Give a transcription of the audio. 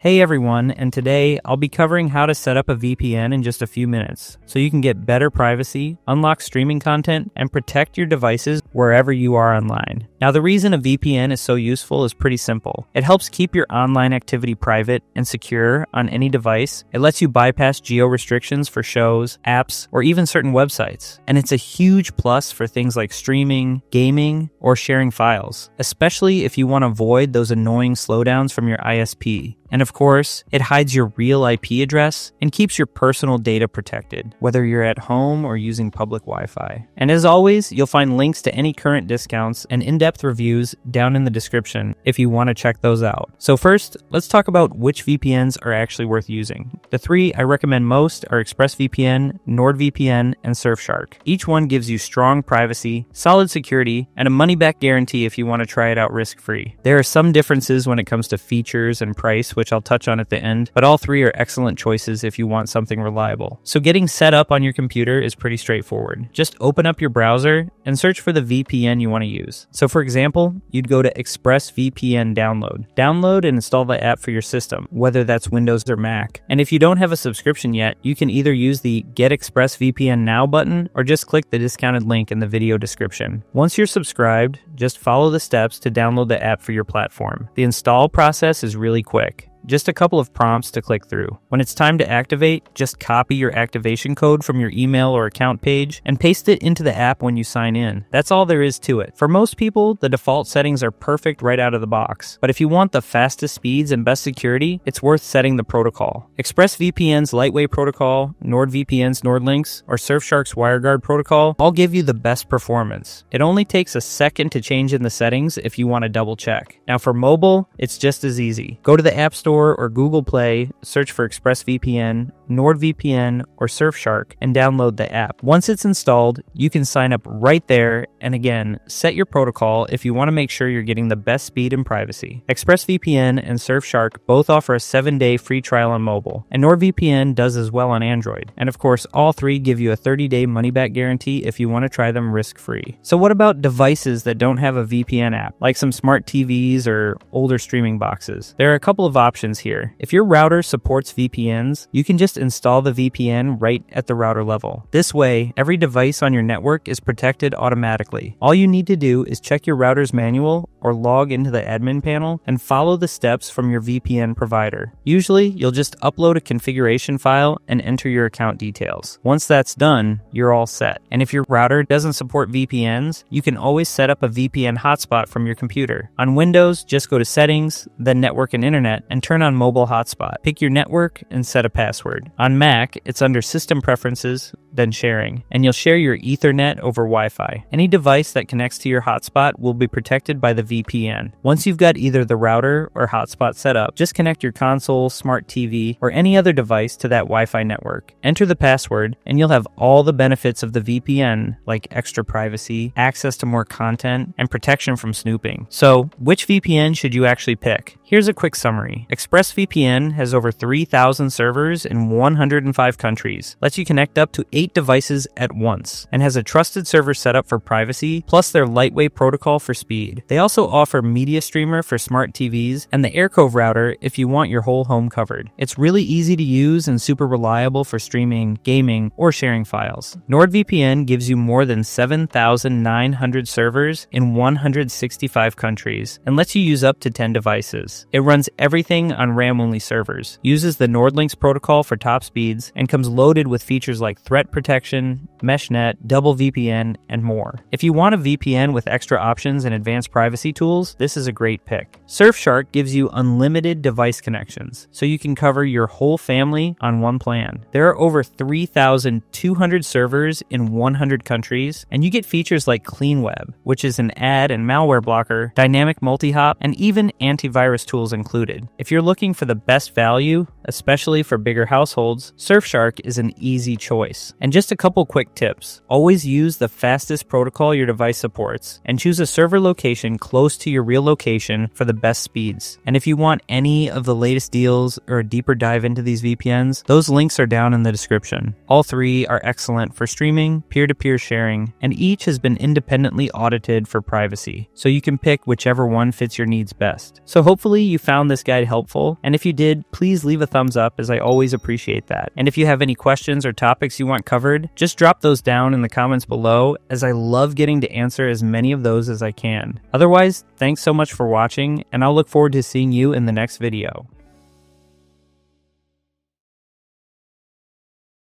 Hey everyone, and today I'll be covering how to set up a VPN in just a few minutes so you can get better privacy, unlock streaming content, and protect your devices wherever you are online. Now, the reason a VPN is so useful is pretty simple. It helps keep your online activity private and secure on any device. It lets you bypass geo restrictions for shows, apps, or even certain websites. And it's a huge plus for things like streaming, gaming, or sharing files, especially if you want to avoid those annoying slowdowns from your ISP. And of course, it hides your real IP address and keeps your personal data protected, whether you're at home or using public Wi Fi. And as always, you'll find links to any current discounts and in depth reviews down in the description if you want to check those out. So, first, let's talk about which VPNs are actually worth using. The three I recommend most are ExpressVPN, NordVPN, and Surfshark. Each one gives you strong privacy, solid security, and a money back guarantee if you want to try it out risk free. There are some differences when it comes to features and price which I'll touch on at the end, but all three are excellent choices if you want something reliable. So getting set up on your computer is pretty straightforward. Just open up your browser and search for the VPN you want to use. So for example, you'd go to ExpressVPN download. Download and install the app for your system, whether that's Windows or Mac. And if you don't have a subscription yet, you can either use the Get ExpressVPN Now button or just click the discounted link in the video description. Once you're subscribed, just follow the steps to download the app for your platform. The install process is really quick. Just a couple of prompts to click through. When it's time to activate, just copy your activation code from your email or account page and paste it into the app when you sign in. That's all there is to it. For most people, the default settings are perfect right out of the box. But if you want the fastest speeds and best security, it's worth setting the protocol. ExpressVPN's Lightway protocol, NordVPN's NordLynx, or Surfshark's WireGuard protocol all give you the best performance. It only takes a second to change in the settings if you want to double check. Now for mobile, it's just as easy. Go to the App Store Store or Google Play, search for ExpressVPN, NordVPN, or Surfshark, and download the app. Once it's installed, you can sign up right there and again, set your protocol if you want to make sure you're getting the best speed and privacy. ExpressVPN and Surfshark both offer a 7-day free trial on mobile, and NordVPN does as well on Android. And of course, all three give you a 30-day money-back guarantee if you want to try them risk-free. So what about devices that don't have a VPN app, like some smart TVs or older streaming boxes? There are a couple of options options here. If your router supports VPNs, you can just install the VPN right at the router level. This way, every device on your network is protected automatically. All you need to do is check your router's manual or log into the admin panel and follow the steps from your VPN provider. Usually, you'll just upload a configuration file and enter your account details. Once that's done, you're all set. And if your router doesn't support VPNs, you can always set up a VPN hotspot from your computer. On Windows, just go to Settings, then Network and Internet, and turn on Mobile Hotspot. Pick your network and set a password. On Mac, it's under System Preferences, then Sharing, and you'll share your Ethernet over Wi Fi. Any device that connects to your hotspot will be protected by the VPN. Once you've got either the router or hotspot set up, just connect your console, smart TV, or any other device to that Wi Fi network. Enter the password, and you'll have all the benefits of the VPN, like extra privacy, access to more content, and protection from snooping. So, which VPN should you actually pick? Here's a quick summary. ExpressVPN has over 3,000 servers in 105 countries, lets you connect up to 8 devices at once, and has a trusted server setup for privacy, plus their Lightway protocol for speed. They also offer Media Streamer for smart TVs and the AirCove router if you want your whole home covered. It's really easy to use and super reliable for streaming, gaming, or sharing files. NordVPN gives you more than 7,900 servers in 165 countries and lets you use up to 10 devices. It runs everything on RAM only servers, uses the NordLynx protocol for top speeds, and comes loaded with features like threat protection, MeshNet, double VPN, and more. If you want a VPN with extra options and advanced privacy tools, this is a great pick. Surfshark gives you unlimited device connections, so you can cover your whole family on one plan. There are over 3,200 servers in 100 countries, and you get features like CleanWeb, which is an ad and malware blocker, dynamic multi-hop, and even antivirus tools included. If you're looking for the best value, especially for bigger households, Surfshark is an easy choice. And just a couple quick tips. Always use the fastest protocol your device supports and choose a server location close to your real location for the best speeds. And if you want any of the latest deals or a deeper dive into these VPNs, those links are down in the description. All three are excellent for streaming, peer to peer sharing, and each has been independently audited for privacy, so you can pick whichever one fits your needs best. So hopefully you found this guide helpful, and if you did, please leave a thumbs up as I always appreciate that. And if you have any questions or topics you want covered, just drop those down in the comments below as I love getting to answer as many of those as I can. Otherwise, thanks so much for watching, and I'll look forward to seeing you in the next video.